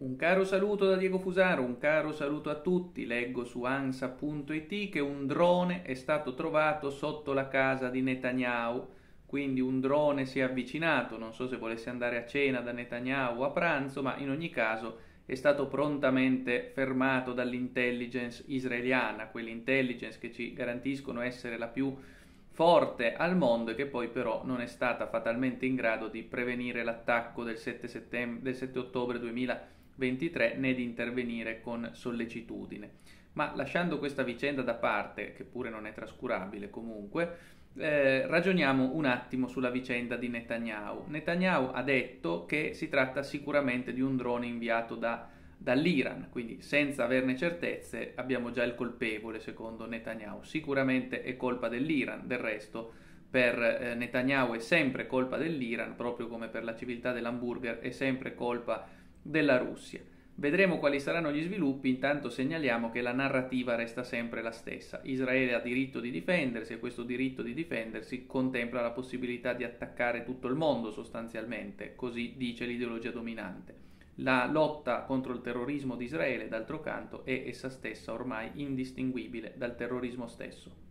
Un caro saluto da Diego Fusaro, un caro saluto a tutti. Leggo su ansa.it che un drone è stato trovato sotto la casa di Netanyahu, quindi un drone si è avvicinato, non so se volesse andare a cena da Netanyahu a pranzo, ma in ogni caso è stato prontamente fermato dall'intelligence israeliana, quell'intelligence che ci garantiscono essere la più forte al mondo e che poi però non è stata fatalmente in grado di prevenire l'attacco del 7, settembre, del 7 ottobre 2020 23 né di intervenire con sollecitudine. Ma lasciando questa vicenda da parte, che pure non è trascurabile comunque, eh, ragioniamo un attimo sulla vicenda di Netanyahu. Netanyahu ha detto che si tratta sicuramente di un drone inviato da, dall'Iran, quindi senza averne certezze abbiamo già il colpevole secondo Netanyahu. Sicuramente è colpa dell'Iran, del resto per eh, Netanyahu è sempre colpa dell'Iran, proprio come per la civiltà dell'hamburger è sempre colpa della Russia. Vedremo quali saranno gli sviluppi, intanto segnaliamo che la narrativa resta sempre la stessa. Israele ha diritto di difendersi e questo diritto di difendersi contempla la possibilità di attaccare tutto il mondo sostanzialmente, così dice l'ideologia dominante. La lotta contro il terrorismo di Israele, d'altro canto, è essa stessa ormai indistinguibile dal terrorismo stesso.